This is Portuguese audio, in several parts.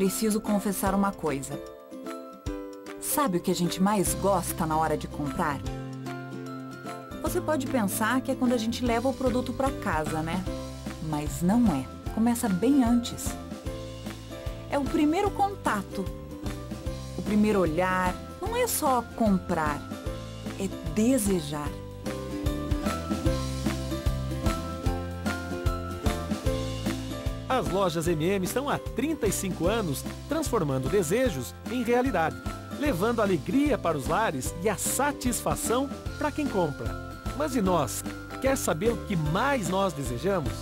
preciso confessar uma coisa. Sabe o que a gente mais gosta na hora de comprar? Você pode pensar que é quando a gente leva o produto para casa, né? Mas não é. Começa bem antes. É o primeiro contato. O primeiro olhar. Não é só comprar, é desejar. As lojas MM estão há 35 anos transformando desejos em realidade, levando alegria para os lares e a satisfação para quem compra. Mas e nós? Quer saber o que mais nós desejamos?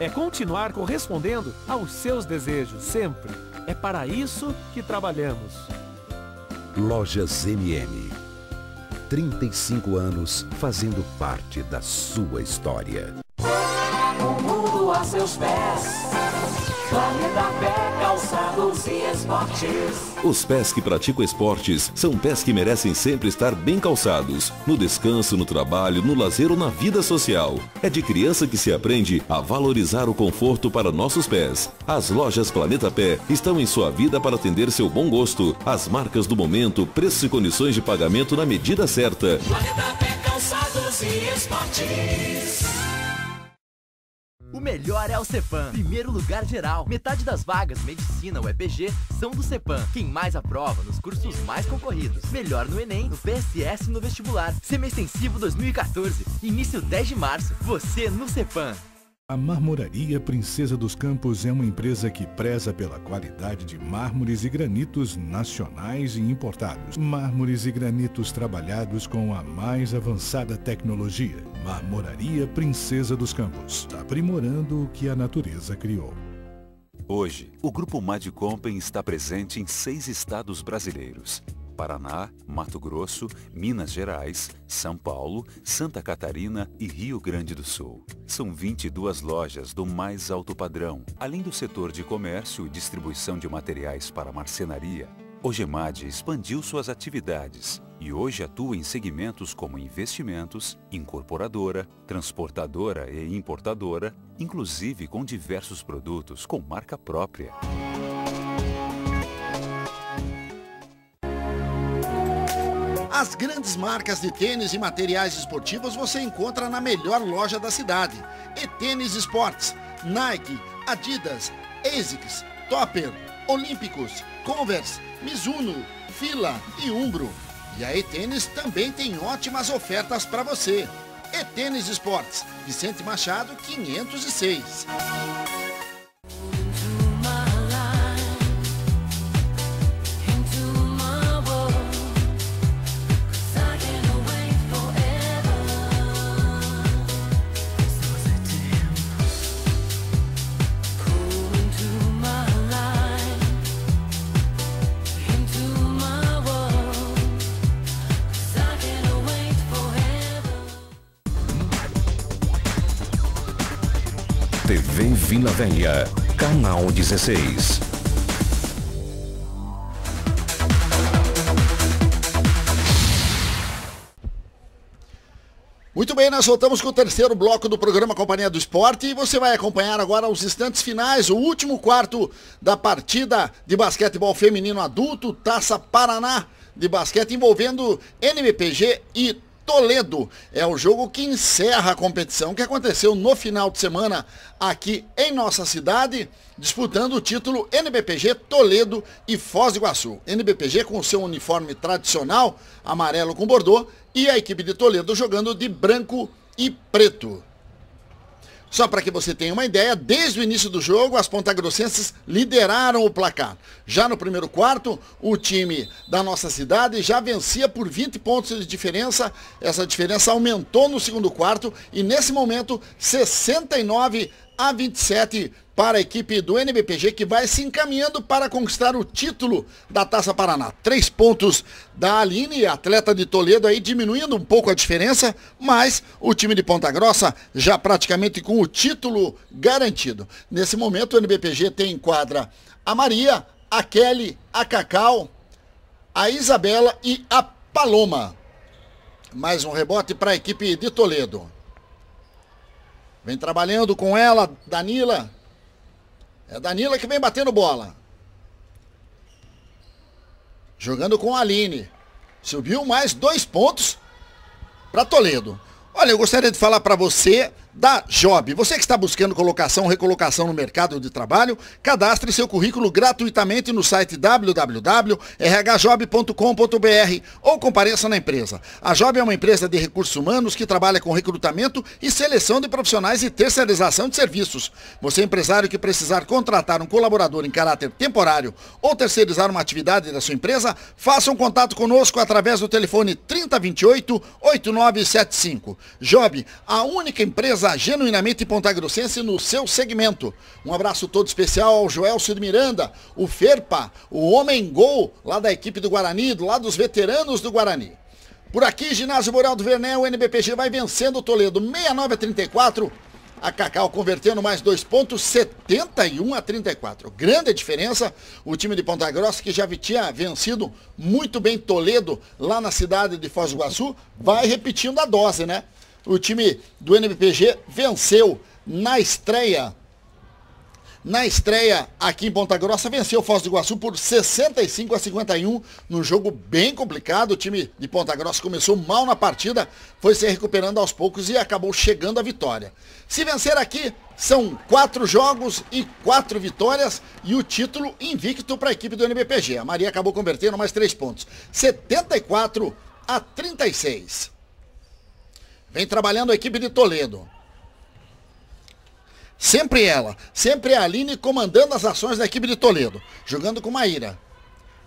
É continuar correspondendo aos seus desejos sempre. É para isso que trabalhamos. Lojas MM. 35 anos fazendo parte da sua história. A seus pés. Planeta Pé, calçados e esportes. Os pés que praticam esportes são pés que merecem sempre estar bem calçados, no descanso, no trabalho, no lazer ou na vida social. É de criança que se aprende a valorizar o conforto para nossos pés. As lojas Planeta Pé estão em sua vida para atender seu bom gosto. As marcas do momento, preços e condições de pagamento na medida certa. Planeta Pé, calçados e esportes. O melhor é o Cepan. Primeiro lugar geral. Metade das vagas, medicina ou EPG, são do Cepan. Quem mais aprova nos cursos mais concorridos. Melhor no Enem, no PSS e no vestibular. Semextensivo 2014. Início 10 de março. Você no Cepan. A Marmoraria Princesa dos Campos é uma empresa que preza pela qualidade de mármores e granitos nacionais e importados. Mármores e granitos trabalhados com a mais avançada tecnologia. Marmoraria Princesa dos Campos, aprimorando o que a natureza criou. Hoje, o Grupo Madcompen está presente em seis estados brasileiros. Paraná, Mato Grosso, Minas Gerais, São Paulo, Santa Catarina e Rio Grande do Sul. São 22 lojas do mais alto padrão, além do setor de comércio e distribuição de materiais para marcenaria. O Gemad expandiu suas atividades e hoje atua em segmentos como investimentos, incorporadora, transportadora e importadora, inclusive com diversos produtos com marca própria. As grandes marcas de tênis e materiais esportivos você encontra na melhor loja da cidade. E Tênis Esportes, Nike, Adidas, ASICS, Topper, Olímpicos, Converse, Mizuno, Fila e Umbro. E a E-Tênis também tem ótimas ofertas para você. E-Tênis Esportes, Vicente Machado 506. Velha, canal 16. Muito bem, nós voltamos com o terceiro bloco do programa Companhia do Esporte e você vai acompanhar agora os instantes finais, o último quarto da partida de basquetebol feminino adulto, Taça Paraná de basquete envolvendo NBPG e Toledo. É o jogo que encerra a competição que aconteceu no final de semana aqui em nossa cidade, disputando o título NBPG Toledo e Foz do Iguaçu. NBPG com o seu uniforme tradicional, amarelo com bordô, e a equipe de Toledo jogando de branco e preto. Só para que você tenha uma ideia, desde o início do jogo, as pontagrossenses lideraram o placar. Já no primeiro quarto, o time da nossa cidade já vencia por 20 pontos de diferença. Essa diferença aumentou no segundo quarto e nesse momento 69 a 27 para a equipe do NBPG que vai se encaminhando para conquistar o título da Taça Paraná. Três pontos da Aline, atleta de Toledo aí diminuindo um pouco a diferença, mas o time de Ponta Grossa já praticamente com o título garantido. Nesse momento o NBPG tem em quadra a Maria, a Kelly, a Cacau, a Isabela e a Paloma. Mais um rebote para a equipe de Toledo. Vem trabalhando com ela, Danila. É Danila que vem batendo bola. Jogando com a Aline. Subiu mais dois pontos para Toledo. Olha, eu gostaria de falar para você da Job. Você que está buscando colocação recolocação no mercado de trabalho, cadastre seu currículo gratuitamente no site www.rhjob.com.br ou compareça na empresa. A Job é uma empresa de recursos humanos que trabalha com recrutamento e seleção de profissionais e terceirização de serviços. Você empresário que precisar contratar um colaborador em caráter temporário ou terceirizar uma atividade da sua empresa, faça um contato conosco através do telefone 3028 8975. Job, a única empresa empresa genuinamente pontagrossense no seu segmento. Um abraço todo especial ao Joel Cid Miranda, o Ferpa, o Homem Gol, lá da equipe do Guarani, lá dos veteranos do Guarani. Por aqui, ginásio Boreal do Verné, o NBPG vai vencendo o Toledo 69 a 34. A Cacau convertendo mais dois pontos, 71 a 34. Grande diferença. O time de Ponta Grossa, que já tinha vencido muito bem Toledo lá na cidade de Foz do Iguaçu, vai repetindo a dose, né? O time do NBPG venceu na estreia. Na estreia aqui em Ponta Grossa, venceu o Foz do Iguaçu por 65 a 51, num jogo bem complicado. O time de Ponta Grossa começou mal na partida, foi se recuperando aos poucos e acabou chegando à vitória. Se vencer aqui, são quatro jogos e quatro vitórias e o título invicto para a equipe do NBPG. A Maria acabou convertendo mais três pontos. 74 a 36. Vem trabalhando a equipe de Toledo. Sempre ela, sempre a Aline comandando as ações da equipe de Toledo, jogando com Maíra.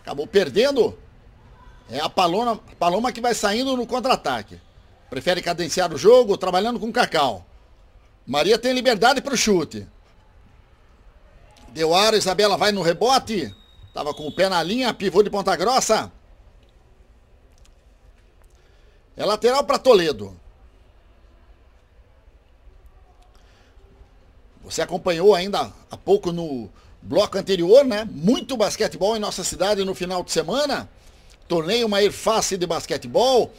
Acabou perdendo. É a Paloma, Paloma que vai saindo no contra-ataque. Prefere cadenciar o jogo, trabalhando com Cacau. Maria tem liberdade para o chute. Deu ar, Isabela vai no rebote. Tava com o pé na linha, pivô de ponta grossa. É lateral para Toledo. Você acompanhou ainda há pouco no bloco anterior, né? Muito basquetebol em nossa cidade no final de semana. Torneio Mair Face de basquetebol.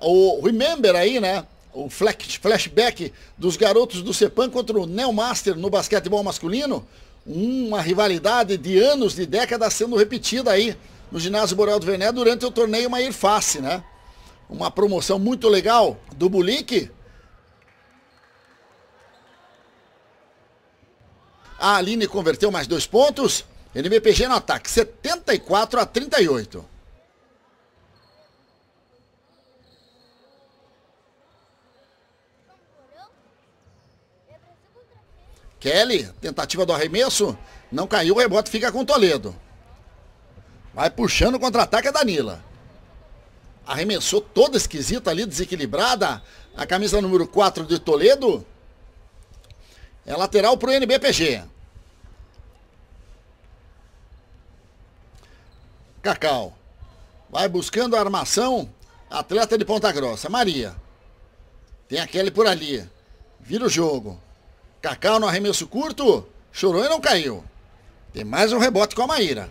O Remember aí, né? O flashback dos garotos do Cepan contra o Neomaster no basquetebol masculino. Uma rivalidade de anos, de décadas sendo repetida aí no ginásio Boreal do Vené durante o torneio Mair Face, né? Uma promoção muito legal do Bulique A Aline converteu mais dois pontos. NBPG no ataque, 74 a 38. Kelly, tentativa do arremesso, não caiu, o rebote fica com Toledo. Vai puxando o contra-ataque a Danila. Arremessou toda esquisita ali, desequilibrada. A camisa número 4 de Toledo. É lateral para o NBPG. Cacau. Vai buscando a armação. Atleta de Ponta Grossa. Maria. Tem aquele por ali. Vira o jogo. Cacau no arremesso curto. Chorou e não caiu. Tem mais um rebote com a Maíra.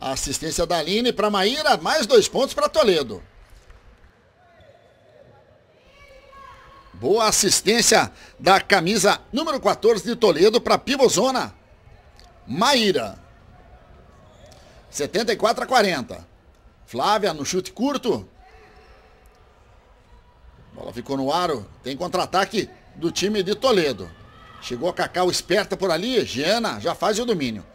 Assistência da Aline para Maíra. Mais dois pontos para Toledo. Boa assistência da camisa número 14 de Toledo para Pivozona. Maíra. 74 a 40. Flávia no chute curto. Bola ficou no aro. Tem contra-ataque do time de Toledo. Chegou a Cacau esperta por ali. Giana já faz o domínio.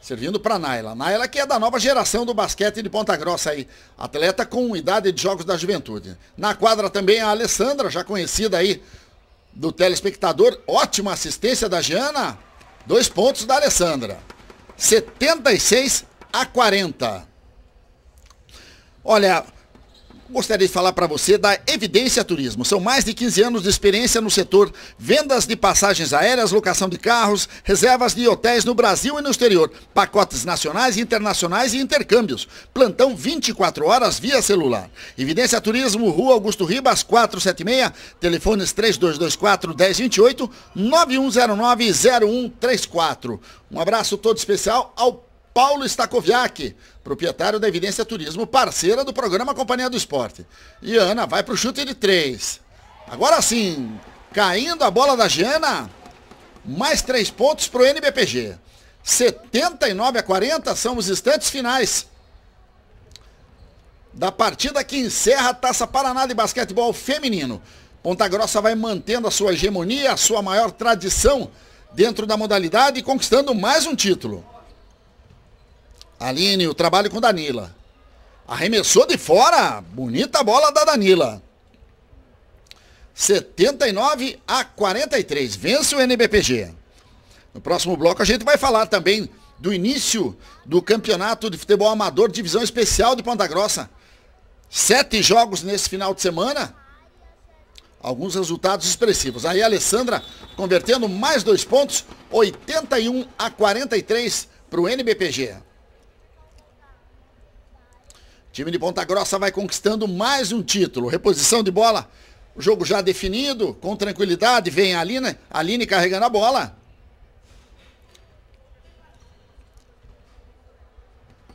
Servindo para Naila. Naila que é da nova geração do basquete de Ponta Grossa aí. Atleta com idade de jogos da juventude. Na quadra também a Alessandra, já conhecida aí do telespectador. Ótima assistência da Giana. Dois pontos da Alessandra. 76 a 40. Olha, gostaria de falar para você da Evidência Turismo. São mais de 15 anos de experiência no setor vendas de passagens aéreas, locação de carros, reservas de hotéis no Brasil e no exterior, pacotes nacionais, internacionais e intercâmbios. Plantão 24 horas via celular. Evidência Turismo, Rua Augusto Ribas, 476, telefones 3224 1028, 9109 0134. Um abraço todo especial ao Paulo Stakoviak, proprietário da Evidência Turismo, parceira do programa Companhia do Esporte. E Ana vai para o chute de três. Agora sim, caindo a bola da Giana. mais três pontos para o NBPG. 79 a 40 são os instantes finais da partida que encerra a Taça Paraná de Basquetebol Feminino. Ponta Grossa vai mantendo a sua hegemonia, a sua maior tradição dentro da modalidade e conquistando mais um título. Aline, o trabalho com Danila. Arremessou de fora. Bonita bola da Danila. 79 a 43. Vence o NBPG. No próximo bloco a gente vai falar também do início do campeonato de futebol amador divisão especial de Ponta Grossa. Sete jogos nesse final de semana. Alguns resultados expressivos. Aí a Alessandra convertendo mais dois pontos, 81 a 43 para o NBPG. Time de Ponta Grossa vai conquistando mais um título. Reposição de bola. O jogo já definido, com tranquilidade. Vem a Aline, Aline carregando a bola.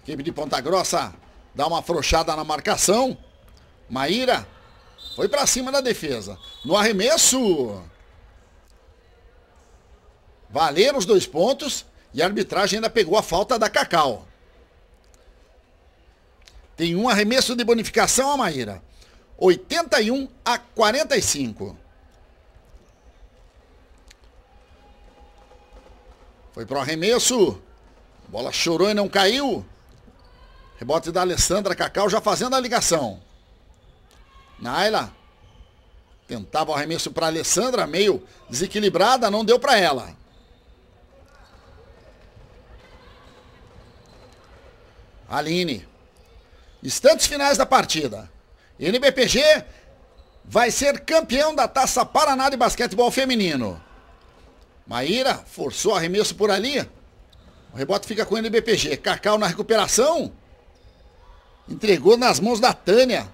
Time de Ponta Grossa dá uma afrouxada na marcação. Maíra foi para cima da defesa. No arremesso. Valeram os dois pontos e a arbitragem ainda pegou a falta da Cacau. Tem um arremesso de bonificação a Maíra. 81 a 45. Foi pro arremesso. A bola chorou e não caiu. Rebote da Alessandra Cacau já fazendo a ligação. Naila. Tentava o arremesso para Alessandra, meio desequilibrada, não deu para ela. Aline. Instantes finais da partida. NBPG vai ser campeão da Taça Paraná de Basquetebol Feminino. Maíra forçou o arremesso por ali. O rebote fica com o NBPG. Cacau na recuperação. Entregou nas mãos da Tânia.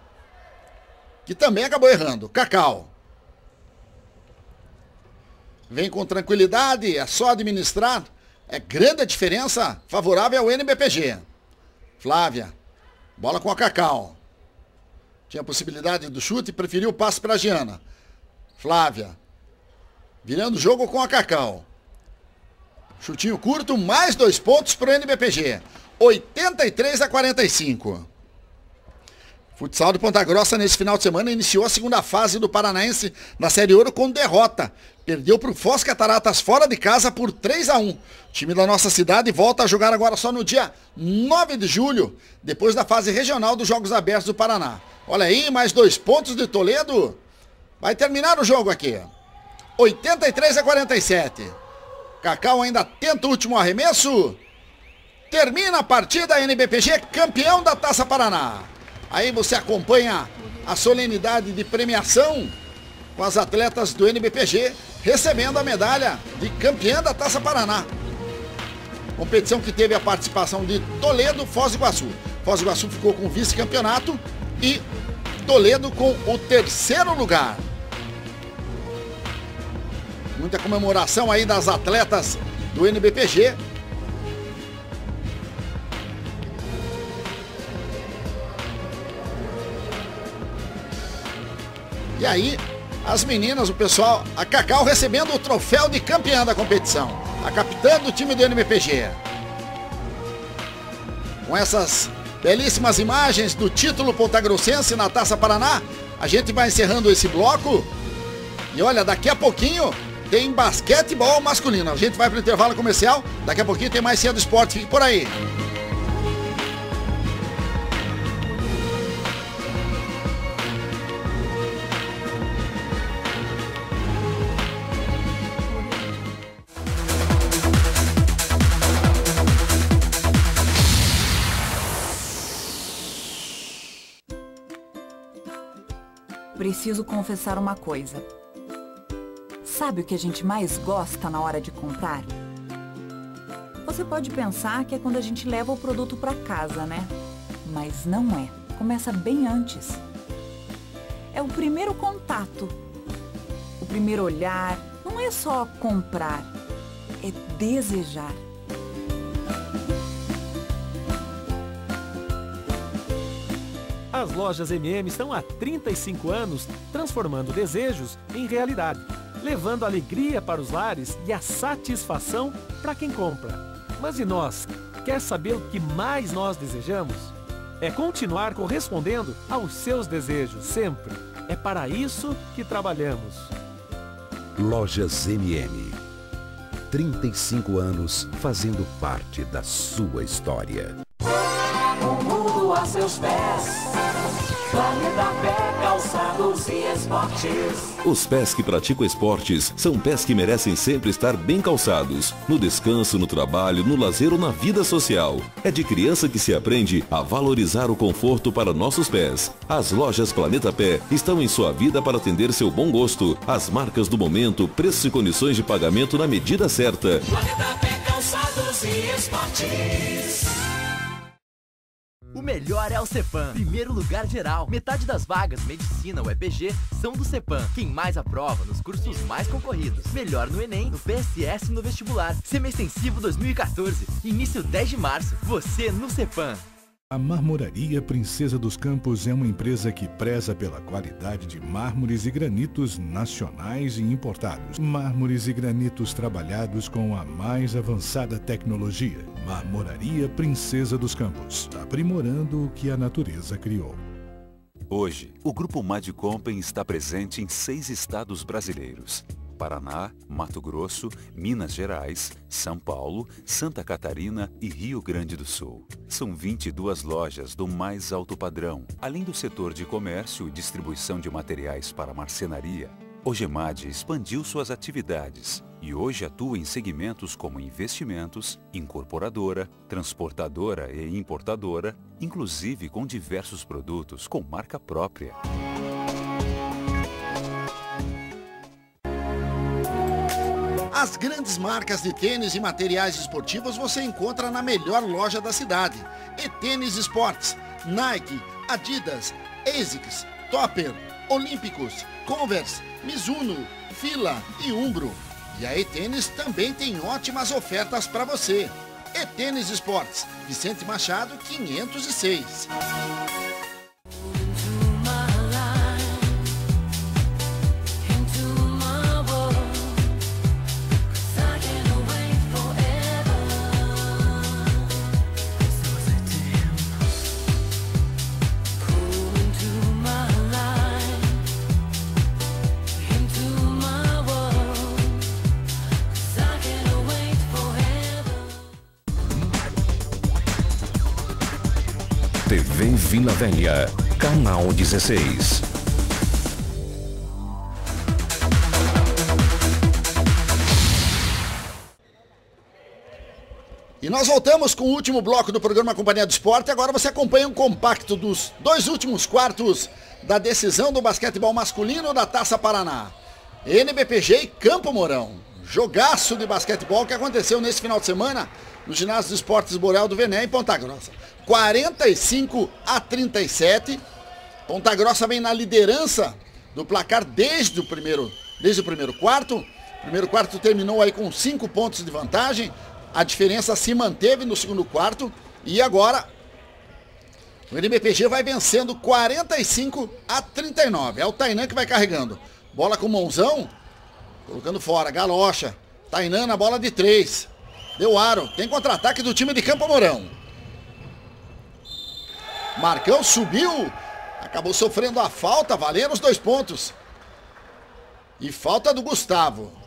Que também acabou errando. Cacau. Vem com tranquilidade. É só administrar. É grande a diferença favorável ao NBPG. Flávia. Bola com a Cacau. Tinha possibilidade do chute, preferiu o passe para a Giana. Flávia. Virando o jogo com a Cacau. Chutinho curto, mais dois pontos para o NBPG. 83 a 45. Futsal de Ponta Grossa nesse final de semana iniciou a segunda fase do Paranaense na Série Ouro com derrota. Perdeu para o Foz Cataratas fora de casa por 3 a 1. O time da nossa cidade volta a jogar agora só no dia 9 de julho, depois da fase regional dos Jogos Abertos do Paraná. Olha aí, mais dois pontos de Toledo. Vai terminar o jogo aqui. 83 a 47. Cacau ainda tenta o último arremesso. Termina a partida NBPG campeão da Taça Paraná. Aí você acompanha a solenidade de premiação com as atletas do NBPG recebendo a medalha de campeã da Taça Paraná. Competição que teve a participação de Toledo, Foz do Iguaçu. Foz do Iguaçu ficou com vice-campeonato e Toledo com o terceiro lugar. Muita comemoração aí das atletas do NBPG E aí, as meninas, o pessoal, a Cacau recebendo o troféu de campeã da competição. A capitã do time do NMPG. Com essas belíssimas imagens do título pontagrossense na Taça Paraná, a gente vai encerrando esse bloco. E olha, daqui a pouquinho tem basquetebol masculino. A gente vai para o intervalo comercial. Daqui a pouquinho tem mais cedo esporte. Fique por aí. Preciso confessar uma coisa. Sabe o que a gente mais gosta na hora de comprar? Você pode pensar que é quando a gente leva o produto para casa, né? Mas não é. Começa bem antes. É o primeiro contato. O primeiro olhar. Não é só comprar, é desejar. As lojas MM estão há 35 anos transformando desejos em realidade, levando alegria para os lares e a satisfação para quem compra. Mas e nós? Quer saber o que mais nós desejamos? É continuar correspondendo aos seus desejos sempre. É para isso que trabalhamos. Lojas MM. 35 anos fazendo parte da sua história. Seus pés. Planeta Pé, calçados e esportes. Os pés que praticam esportes são pés que merecem sempre estar bem calçados, no descanso, no trabalho, no lazer ou na vida social. É de criança que se aprende a valorizar o conforto para nossos pés. As lojas Planeta Pé estão em sua vida para atender seu bom gosto. As marcas do momento, preços e condições de pagamento na medida certa. Planeta Pé, calçados e esportes. O melhor é o Cepan. Primeiro lugar geral. Metade das vagas, medicina ou EPG, são do Cepan. Quem mais aprova nos cursos mais concorridos. Melhor no Enem, no PSS e no vestibular. Semestensivo 2014. Início 10 de março. Você no Cepan. A Marmoraria Princesa dos Campos é uma empresa que preza pela qualidade de mármores e granitos nacionais e importados. Mármores e granitos trabalhados com a mais avançada tecnologia. Marmoraria Princesa dos Campos, aprimorando o que a natureza criou. Hoje, o Grupo Madcompen está presente em seis estados brasileiros. Paraná, Mato Grosso, Minas Gerais, São Paulo, Santa Catarina e Rio Grande do Sul. São 22 lojas do mais alto padrão, além do setor de comércio e distribuição de materiais para marcenaria. O Gemad expandiu suas atividades e hoje atua em segmentos como investimentos, incorporadora, transportadora e importadora, inclusive com diversos produtos com marca própria. As grandes marcas de tênis e materiais esportivos você encontra na melhor loja da cidade. E Tênis Esportes, Nike, Adidas, ASICS, Topper, Olímpicos, Converse, Mizuno, Fila e Umbro. E a E-Tênis também tem ótimas ofertas para você. E-Tênis Esportes, Vicente Machado 506. Vila Velha, canal 16. E nós voltamos com o último bloco do programa Companhia do Esporte. Agora você acompanha um compacto dos dois últimos quartos da decisão do basquetebol masculino da Taça Paraná. NBPG e Campo Mourão. Jogaço de basquetebol que aconteceu nesse final de semana no ginásio de esportes Borel do Vené em Ponta Grossa. 45 a 37. Ponta Grossa vem na liderança do placar desde o primeiro, desde o primeiro quarto. O primeiro quarto terminou aí com 5 pontos de vantagem. A diferença se manteve no segundo quarto. E agora o NBPG vai vencendo 45 a 39. É o Tainan que vai carregando. Bola com mãozão. Colocando fora. Galocha. Tainan na bola de 3. Deu aro. Tem contra-ataque do time de Campo Mourão. Marcão subiu. Acabou sofrendo a falta, valendo os dois pontos. E falta do Gustavo.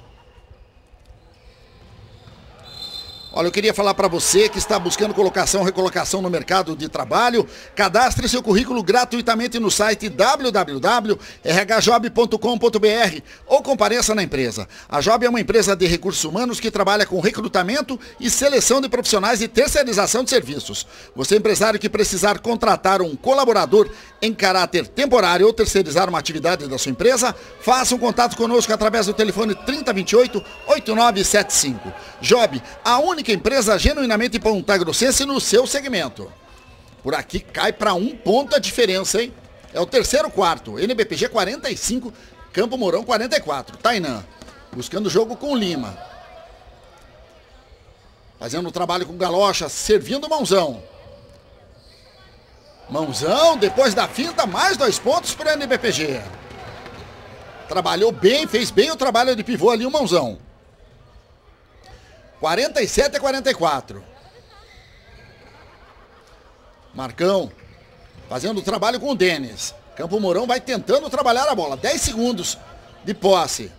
Olha, eu queria falar para você que está buscando colocação recolocação no mercado de trabalho, cadastre seu currículo gratuitamente no site www.rhjob.com.br ou compareça na empresa. A Job é uma empresa de recursos humanos que trabalha com recrutamento e seleção de profissionais e terceirização de serviços. Você empresário que precisar contratar um colaborador em caráter temporário ou terceirizar uma atividade da sua empresa, faça um contato conosco através do telefone 3028 8975. Job, a única empresa genuinamente pontagrossense no seu segmento. Por aqui cai para um ponto a diferença, hein? É o terceiro quarto. NBPG 45, Campo Mourão 44. Tainan, buscando jogo com Lima. Fazendo o trabalho com Galocha, servindo mãozão. Mãozão, depois da finta, mais dois pontos para o NBPG. Trabalhou bem, fez bem o trabalho de pivô ali, o mãozão. 47 a 44. Marcão fazendo o trabalho com o Denis. Campo Mourão vai tentando trabalhar a bola. 10 segundos de posse.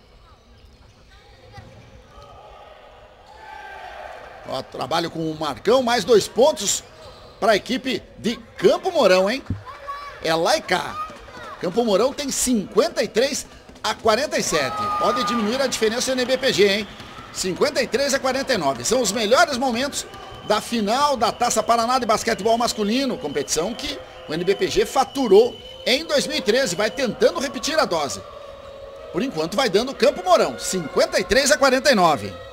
Ó, trabalho com o Marcão, mais dois pontos para a equipe de Campo Mourão, hein? É lá e cá. Campo Mourão tem 53 a 47. Pode diminuir a diferença no NBPG, hein? 53 a 49. São os melhores momentos da final da Taça Paraná de Basquetebol Masculino, competição que o NBPG faturou em 2013. Vai tentando repetir a dose. Por enquanto vai dando Campo Mourão, 53 a 49.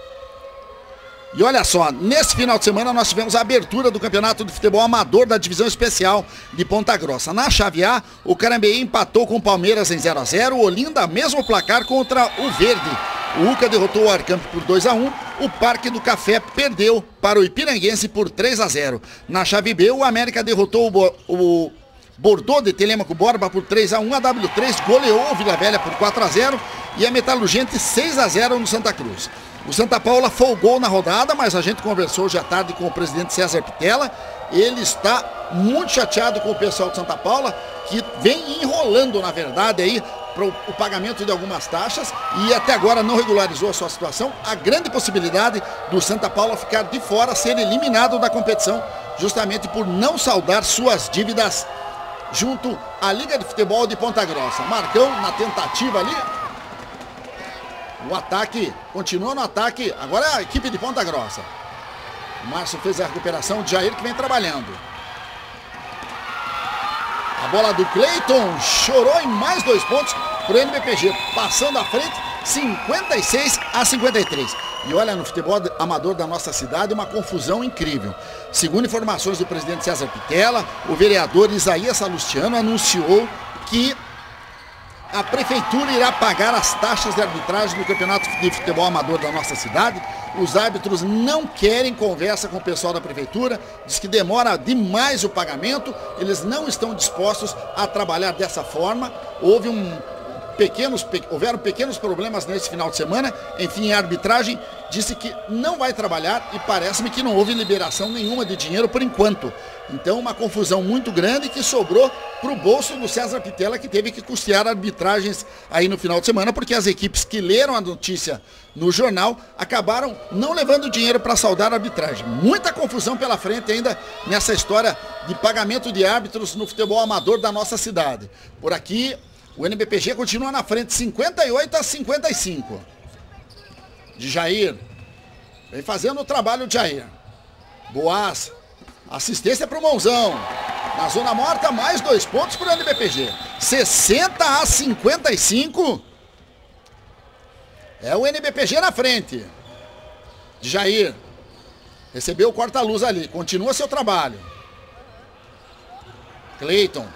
E olha só, nesse final de semana nós tivemos a abertura do Campeonato de Futebol Amador da Divisão Especial de Ponta Grossa. Na chave A, o Carambeí empatou com o Palmeiras em 0 a 0 o Olinda mesmo placar contra o Verde. O UCA derrotou o Arcampo por 2 a 1 o Parque do Café perdeu para o Ipiranguense por 3 a 0 Na chave B, o América derrotou o, o Bordeaux de Telemaco Borba por 3 a 1 a W3 goleou o Vila Velha por 4 a 0 e a Metalurgente 6 a 0 no Santa Cruz. O Santa Paula folgou na rodada, mas a gente conversou hoje à tarde com o presidente César Pitella. Ele está muito chateado com o pessoal de Santa Paula, que vem enrolando, na verdade, aí para o pagamento de algumas taxas e até agora não regularizou a sua situação. A grande possibilidade do Santa Paula ficar de fora, ser eliminado da competição, justamente por não saldar suas dívidas junto à Liga de Futebol de Ponta Grossa. Marcão na tentativa ali, o ataque, continua no ataque. Agora é a equipe de Ponta Grossa. O Márcio fez a recuperação. O Jair que vem trabalhando. A bola do Cleiton chorou em mais dois pontos para o NBPG. Passando à frente, 56 a 53. E olha, no futebol amador da nossa cidade, uma confusão incrível. Segundo informações do presidente César Pitella, o vereador Isaías Salustiano anunciou que a prefeitura irá pagar as taxas de arbitragem do campeonato de futebol amador da nossa cidade. Os árbitros não querem conversa com o pessoal da prefeitura, diz que demora demais o pagamento, eles não estão dispostos a trabalhar dessa forma. Houve um pequenos, pe, houveram pequenos problemas nesse final de semana. Enfim, a arbitragem disse que não vai trabalhar e parece-me que não houve liberação nenhuma de dinheiro por enquanto. Então, uma confusão muito grande que sobrou para o bolso do César Pitella, que teve que custear arbitragens aí no final de semana, porque as equipes que leram a notícia no jornal acabaram não levando dinheiro para saldar a arbitragem. Muita confusão pela frente ainda nessa história de pagamento de árbitros no futebol amador da nossa cidade. Por aqui, o NBPG continua na frente, 58 a 55. De Jair. Vem fazendo o trabalho de Jair. Boas. Assistência para o Mãozão. Na zona morta, mais dois pontos para o NBPG. 60 a 55. É o NBPG na frente. De Jair. Recebeu o corta-luz ali. Continua seu trabalho. Cleiton.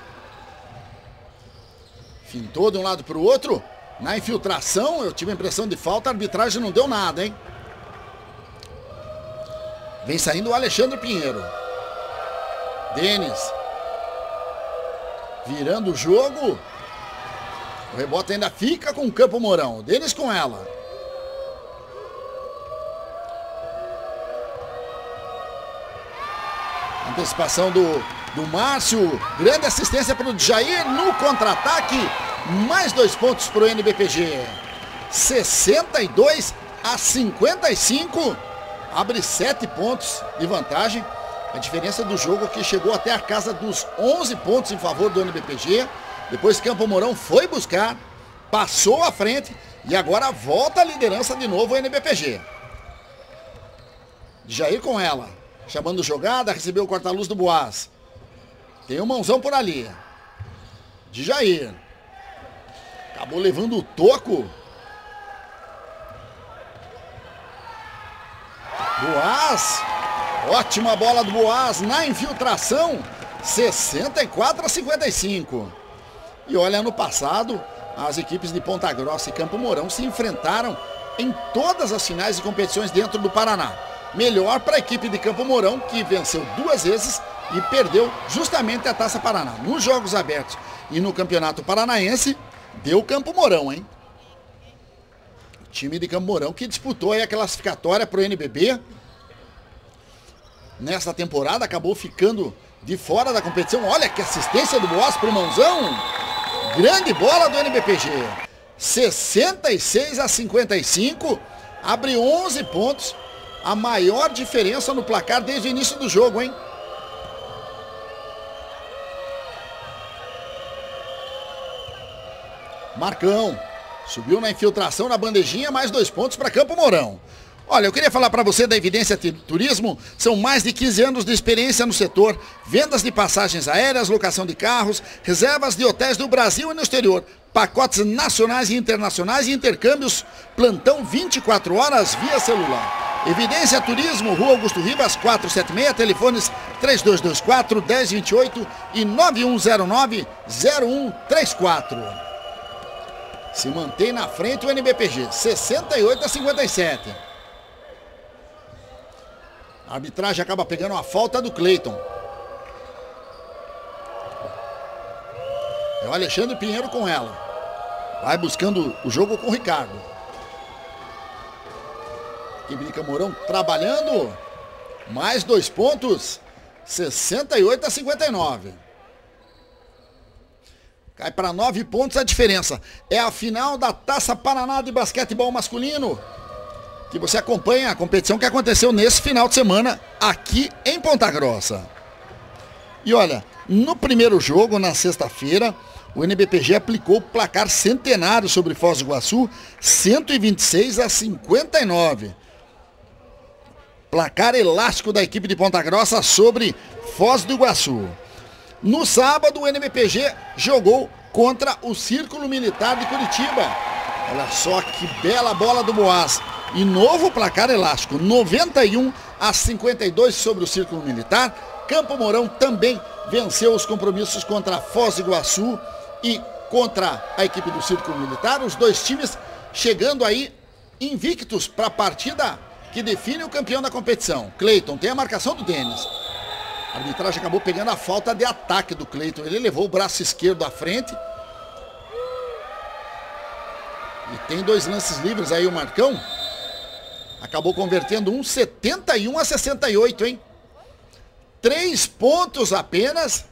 Fintou de um lado para o outro. Na infiltração, eu tive a impressão de falta, a arbitragem não deu nada, hein? Vem saindo o Alexandre Pinheiro. Denis. Virando o jogo. O rebote ainda fica com o Campo Mourão. Denis com ela. Antecipação do do Márcio. Grande assistência para o Jair no contra-ataque. Mais dois pontos para o NBPG. 62 a 55. Abre sete pontos de vantagem. A diferença do jogo que chegou até a casa dos 11 pontos em favor do NBPG. Depois Campo Mourão foi buscar, passou à frente e agora volta a liderança de novo o NBPG. Jair com ela, chamando jogada, recebeu o corta-luz do Boaz. Tem um mãozão por ali. De Jair. Acabou levando o toco. Boaz. Ótima bola do Boaz na infiltração. 64 a 55. E olha, ano passado, as equipes de Ponta Grossa e Campo Mourão se enfrentaram em todas as finais de competições dentro do Paraná. Melhor para a equipe de Campo Mourão, que venceu duas vezes e perdeu justamente a Taça Paraná. Nos Jogos Abertos e no Campeonato Paranaense, deu Campo Mourão, hein? time de Camborão que disputou a classificatória para o NBB. Nesta temporada acabou ficando de fora da competição. Olha que assistência do Boas para o Mãozão. Grande bola do NBPG. 66 a 55. Abre 11 pontos. A maior diferença no placar desde o início do jogo, hein? Marcão. Subiu na infiltração na bandejinha, mais dois pontos para Campo Mourão. Olha, eu queria falar para você da Evidência Turismo. São mais de 15 anos de experiência no setor. Vendas de passagens aéreas, locação de carros, reservas de hotéis do Brasil e no exterior. Pacotes nacionais e internacionais e intercâmbios. Plantão 24 horas via celular. Evidência Turismo, Rua Augusto Ribas, 476, telefones 3224 1028 e 9109 0134. Se mantém na frente o NBPG, 68 a 57. A arbitragem acaba pegando a falta do Cleiton. É o Alexandre Pinheiro com ela. Vai buscando o jogo com o Ricardo. Equipe de Camorão trabalhando. Mais dois pontos. 68 a 59. Cai para nove pontos a diferença. É a final da Taça Paraná de basquetebol masculino. Que você acompanha a competição que aconteceu nesse final de semana aqui em Ponta Grossa. E olha, no primeiro jogo, na sexta-feira, o NBPG aplicou placar centenário sobre Foz do Iguaçu, 126 a 59. Placar elástico da equipe de Ponta Grossa sobre Foz do Iguaçu. No sábado, o NBPG jogou contra o Círculo Militar de Curitiba. Olha só que bela bola do Boaz. E novo placar elástico, 91 a 52 sobre o Círculo Militar. Campo Mourão também venceu os compromissos contra Foz do Iguaçu e contra a equipe do Círculo Militar. Os dois times chegando aí invictos para a partida que define o campeão da competição. Cleiton tem a marcação do Denis. A arbitragem acabou pegando a falta de ataque do Cleiton. Ele levou o braço esquerdo à frente. E tem dois lances livres aí o Marcão. Acabou convertendo um 71 a 68, hein? Três pontos apenas.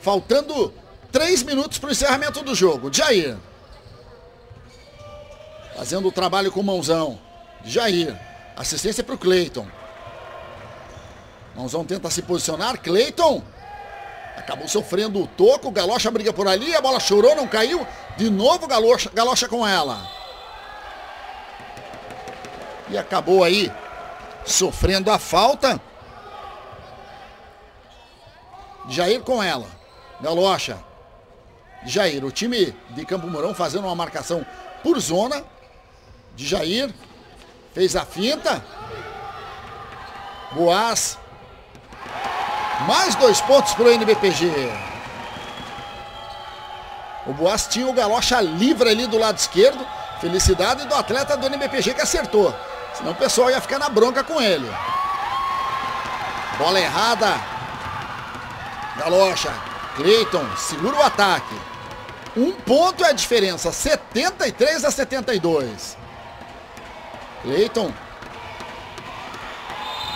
Faltando três minutos para o encerramento do jogo. Jair. Fazendo o trabalho com mãozão. Jair. Assistência para o Cleiton. Mãozão tenta se posicionar. Cleiton. Acabou sofrendo o toco. Galocha briga por ali. A bola chorou, não caiu. De novo Galocha, Galocha com ela. E acabou aí sofrendo a falta. Jair com ela. Galocha. Jair. O time de Campo Mourão fazendo uma marcação por zona. De Jair. Fez a finta. Boas mais dois pontos para o NBPG. O Boas tinha o Galocha livre ali do lado esquerdo. Felicidade do atleta do NBPG que acertou. Senão o pessoal ia ficar na bronca com ele. Bola errada. Galocha. Cleiton segura o ataque. Um ponto é a diferença. 73 a 72. Cleiton.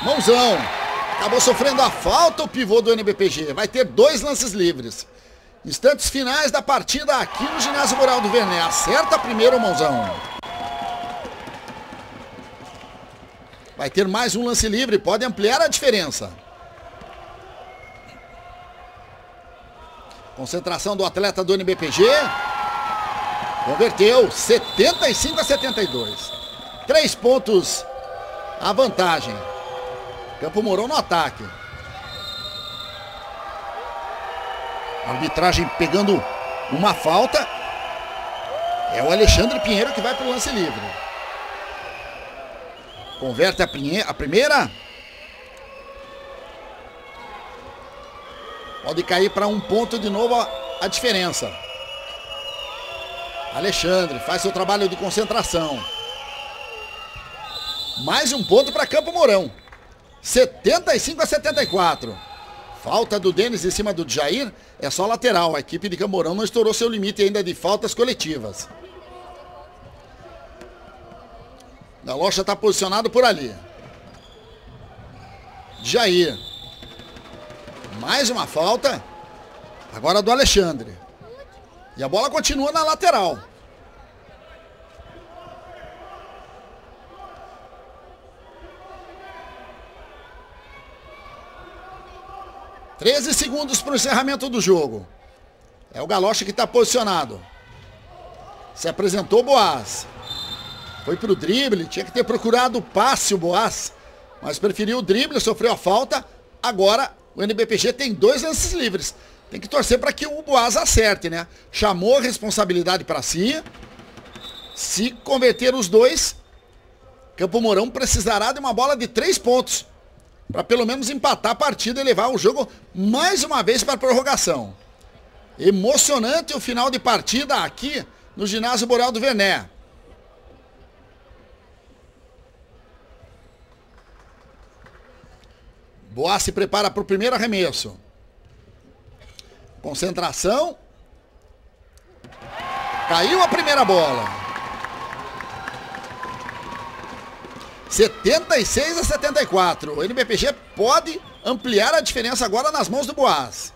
Mãozão. Acabou sofrendo a falta o pivô do NBPG. Vai ter dois lances livres. Instantes finais da partida aqui no ginásio Rural do Verné. Acerta primeiro o mãozão. Vai ter mais um lance livre. Pode ampliar a diferença. Concentração do atleta do NBPG. Converteu. 75 a 72. Três pontos a vantagem. Campo Mourão no ataque. Arbitragem pegando uma falta. É o Alexandre Pinheiro que vai para o lance livre. Converte a, a primeira. Pode cair para um ponto de novo a, a diferença. Alexandre faz seu trabalho de concentração. Mais um ponto para Campo Mourão. 75 a 74. Falta do Denis em cima do Jair. É só lateral. A equipe de Camorão não estourou seu limite ainda de faltas coletivas. Galocha está posicionado por ali. Jair. Mais uma falta. Agora do Alexandre. E a bola continua na lateral. 13 segundos para o encerramento do jogo. É o Galocha que está posicionado. Se apresentou Boaz. Foi para o drible, tinha que ter procurado o passe o Boaz. Mas preferiu o drible, sofreu a falta. Agora o NBPG tem dois lances livres. Tem que torcer para que o Boaz acerte, né? Chamou a responsabilidade para si. Se converter os dois, Campo Mourão precisará de uma bola de três pontos para pelo menos empatar a partida e levar o jogo mais uma vez para a prorrogação. Emocionante o final de partida aqui no ginásio Boreal do Verné. Boa se prepara para o primeiro arremesso. Concentração. Caiu a primeira bola. 76 a 74. O NBPG pode ampliar a diferença agora nas mãos do Boaz.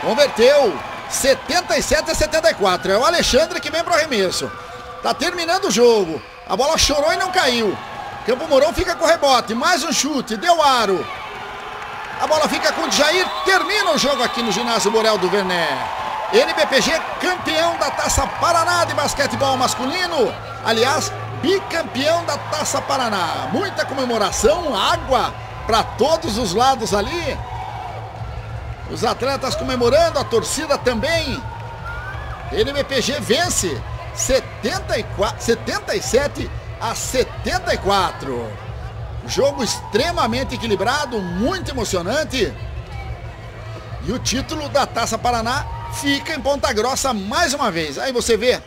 Converteu 77 a 74. É o Alexandre que vem para o arremesso. Tá terminando o jogo. A bola chorou e não caiu. Campo Mourão fica com rebote. Mais um chute. Deu aro. A bola fica com o Jair. Termina o jogo aqui no ginásio Borel do Verné. NBPG campeão da Taça Paraná de basquetebol masculino. Aliás, bicampeão da Taça Paraná. Muita comemoração, água para todos os lados ali. Os atletas comemorando, a torcida também. NBPG vence 74, 77 a 74. Jogo extremamente equilibrado, muito emocionante. E o título da Taça Paraná fica em Ponta Grossa mais uma vez. Aí você vê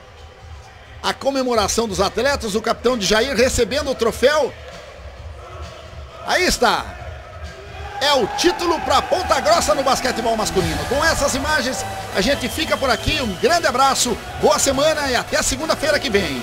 a comemoração dos atletas, o capitão de Jair recebendo o troféu. Aí está. É o título para Ponta Grossa no basquetebol masculino. Com essas imagens, a gente fica por aqui. Um grande abraço, boa semana e até segunda-feira que vem.